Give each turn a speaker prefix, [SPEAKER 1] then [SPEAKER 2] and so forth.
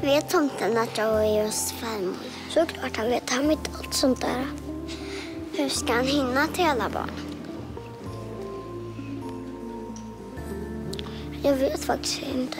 [SPEAKER 1] Vet tomten att jag är hos farmor? Såklart han vet. Han vet allt sånt där. Hur ska han hinna till alla barn? Jag vet faktiskt inte.